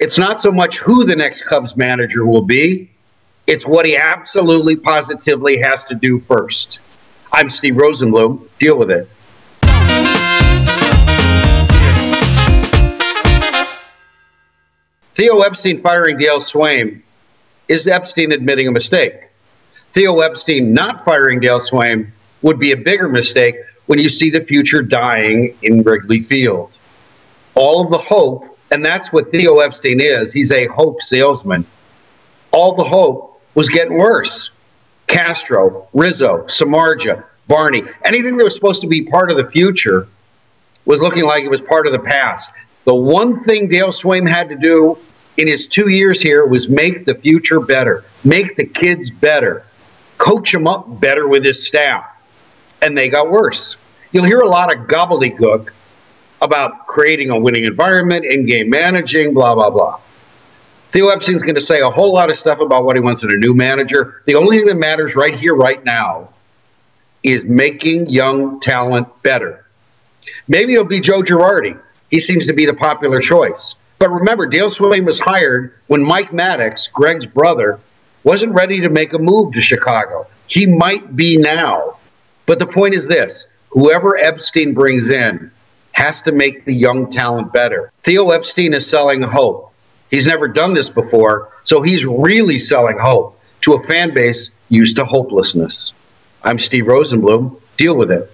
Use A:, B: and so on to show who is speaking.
A: It's not so much who the next Cubs manager will be, it's what he absolutely positively has to do first. I'm Steve Rosenbloom. Deal with it. Theo Epstein firing Dale Sveum is Epstein admitting a mistake. Theo Epstein not firing Dale Sveum would be a bigger mistake when you see the future dying in Wrigley Field. All of the hope, and that's what Theo Epstein is, he's a hope salesman. All the hope was getting worse. Castro, Rizzo, Samardzija, Barney, anything that was supposed to be part of the future was looking like it was part of the past. The one thing Dale Sveum had to do in his two years here was make the future better, make the kids better, coach them up better with his staff. And they got worse. You'll hear a lot of gobbledygook about creating a winning environment, in game managing, blah, blah, blah. Theo Epstein's going to say a whole lot of stuff about what he wants in a new manager. The only thing that matters right here, right now, is making young talent better. Maybe it'll be Joe Girardi. He seems to be the popular choice. But remember, Dale Sveum was hired when Mike Maddux, Greg's brother, wasn't ready to make a move to Chicago. He might be now. But the point is this whoever Epstein brings in has to make the young talent better. Theo Epstein is selling hope. He's never done this before, so he's really selling hope to a fan base used to hopelessness. I'm Steve Rosenbloom. Deal with it.